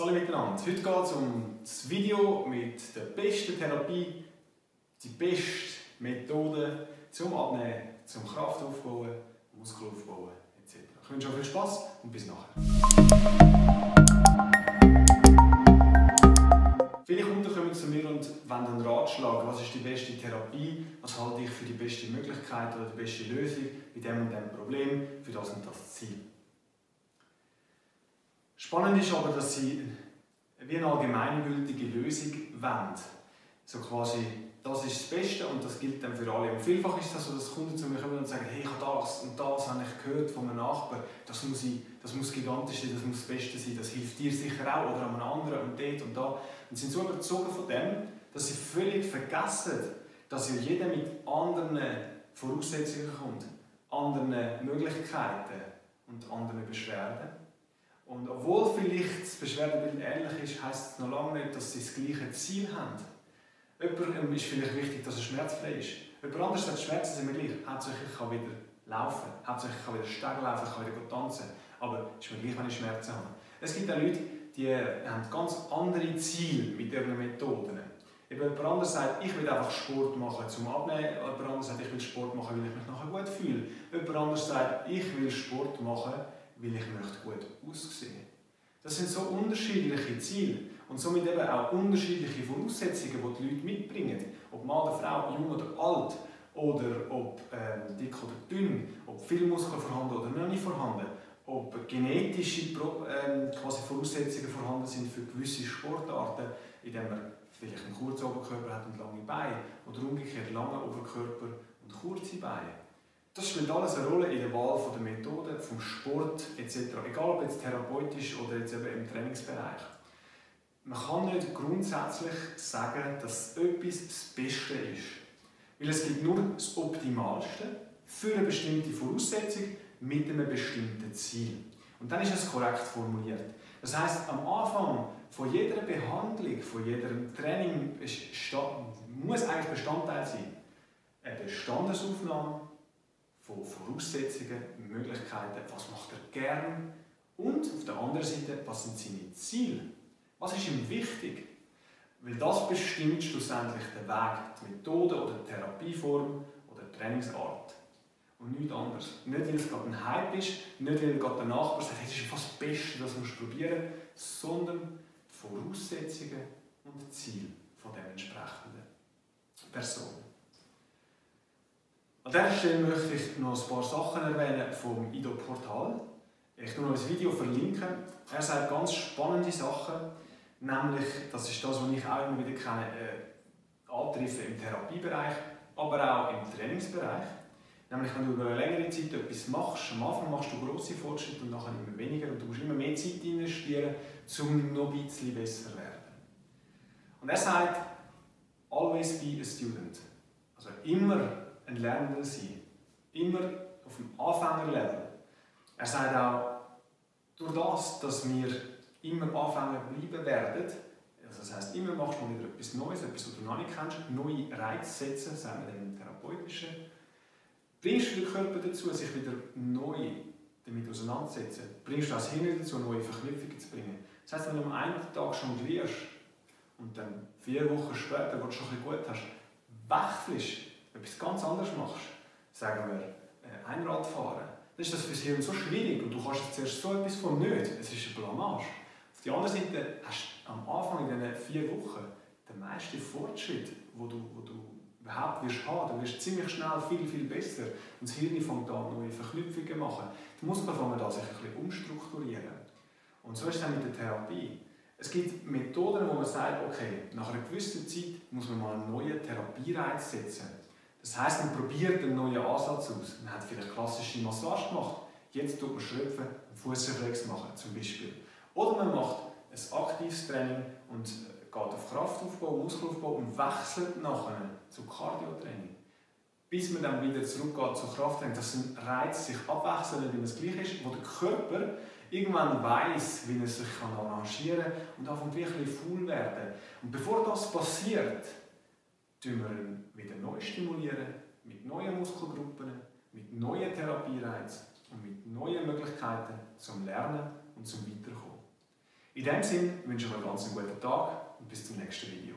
Hallo miteinander. Heute geht es um das Video mit der besten Therapie, die beste Methode zum Abnehmen, zum Kraft aufbauen, Muskel aufbauen etc. Ich wünsche euch viel Spaß und bis nachher. Viele Kunden kommen zu mir und wollen einen Ratschlag, was ist die beste Therapie, was halte ich für die beste Möglichkeit oder die beste Lösung bei dem und dem Problem, für das und das Ziel. Spannend ist aber, dass sie wie eine allgemeingültige Lösung wollen. So quasi, das ist das Beste und das gilt dann für alle. Und vielfach ist das so, dass Kunden zu mir kommen und sagen, hey, ich habe das und das habe ich gehört von einem Nachbarn, das muss, ich, das muss gigantisch sein, das muss das Beste sein, das hilft dir sicher auch oder einem anderen und dort und da. Und sind so überzogen von dem, dass sie völlig vergessen, dass ja jeder mit anderen Voraussetzungen kommt, anderen Möglichkeiten und anderen Beschwerden. Und obwohl vielleicht das Beschwerdebild ähnlich ist, heisst es noch lange nicht, dass sie das gleiche Ziel haben. Jemand ist vielleicht wichtig, dass er schmerzfrei ist. Jemand anderes sagt, Schmerzen sind mir gleich. Hauptsächlich ich kann wieder laufen. Hauptsächlich ich kann wieder Steg laufen, kann wieder tanzen. Aber es ist mir gleich, wenn ich Schmerzen habe. Es gibt auch Leute, die haben ganz andere Ziele mit ihren Methoden. Eben jemand anderes sagt, ich will einfach Sport machen zum Abnehmen. Jemand anderes sagt, ich will Sport machen, weil ich mich nachher gut fühle. Jemand anderes sagt, ich will Sport machen, weil ich möchte gut aussehen. Das sind so unterschiedliche Ziele und somit eben auch unterschiedliche Voraussetzungen, die die Leute mitbringen. Ob Mann oder Frau, jung oder alt, oder ob ähm, dick oder dünn, ob viel Muskeln vorhanden oder noch nicht vorhanden, ob genetische ähm, quasi Voraussetzungen vorhanden sind für gewisse Sportarten, indem man vielleicht einen kurzen Oberkörper hat und lange Beine, oder umgekehrt lange Oberkörper und kurze Beine. Das spielt alles eine Rolle in der Wahl der Methode, vom Sport etc. Egal ob jetzt therapeutisch oder jetzt eben im Trainingsbereich. Man kann nicht grundsätzlich sagen, dass etwas das Beste ist. Weil es gibt nur das Optimalste für eine bestimmte Voraussetzung mit einem bestimmten Ziel. Und dann ist es korrekt formuliert. Das heißt, am Anfang von jeder Behandlung, von jedem Training muss eigentlich Bestandteil sein. Eine Bestandesaufnahme Voraussetzungen, Möglichkeiten, was macht er gern und auf der anderen Seite, was sind seine Ziele? Was ist ihm wichtig? Weil das bestimmt schlussendlich den Weg, die Methode oder die Therapieform oder die Trainingsart. Und nichts anderes. Nicht, weil es gerade ein Hype ist, nicht, weil gerade der Nachbar sagt, das ist fast das Beste, das musst du probieren, sondern die Voraussetzungen und Ziele der entsprechenden Person. An dieser Stelle möchte ich noch ein paar Sachen erwähnen vom IDO-Portal. Ich tue noch ein Video verlinken. Er sagt ganz spannende Sachen, nämlich, das ist das, was ich auch immer wieder kenne, äh, antreffe im Therapiebereich, aber auch im Trainingsbereich. Nämlich, wenn du über eine längere Zeit etwas machst, am Anfang machst du grosse Fortschritte und nachher immer weniger und du musst immer mehr Zeit investieren, um noch ein bisschen besser zu werden. Und er sagt, always be a student. Also immer ein Lernender sein. Immer auf dem Anfängerlevel. Er sagt auch, durch das, dass wir immer Anfänger bleiben werden, also das heisst, immer machst du wieder etwas Neues, etwas, was du noch nicht kennst, neue Reize setzen, sagen wir im Therapeutischen, bringst du den Körper dazu, sich wieder neu damit auseinanderzusetzen. Bringst du das Hirn dazu, neue Verknüpfungen zu bringen. Das heisst, wenn du am einen Tag schon jonglierst und dann vier Wochen später, wo du schon ein bisschen gut hast, wechselst etwas ganz anderes machst, sagen wir äh, Einradfahren, dann ist das für das Hirn so schwierig und du kannst zuerst so etwas von nicht. Es ist eine Blamage. Auf der anderen Seite hast du am Anfang in diesen vier Wochen den meisten Fortschritt, wo du, wo du überhaupt wirst haben. Du wirst ziemlich schnell viel, viel besser. Und das Hirn fängt an, neue Verknüpfungen machen. Die Muskeln an, sich ein bisschen umstrukturieren. Und so ist es auch mit der Therapie. Es gibt Methoden, wo man sagt, okay, nach einer gewissen Zeit muss man mal einen neuen Therapiereiz setzen. Das heisst, man probiert einen neuen Ansatz aus. Man hat vielleicht klassische Massage gemacht. Jetzt tut man Schröpfen und Fußreflex machen, zum Beispiel. Oder man macht ein aktives Training und geht auf Kraftaufbau, Muskelaufbau und wechselt nachher zu Cardiotraining. Bis man dann wieder zurückgeht zu Krafttraining. Das sind Reize, sich abwechseln, wenn es gleich ist, wo der Körper irgendwann weiß, wie er sich arrangieren kann und anfängt wirklich faul werden. Und bevor das passiert, stimulieren wir wieder neu stimulieren, mit neuen Muskelgruppen, mit neuen Therapiereizen und mit neuen Möglichkeiten zum Lernen und zum Weiterkommen. In diesem Sinne wünsche ich euch ganz einen guten Tag und bis zum nächsten Video.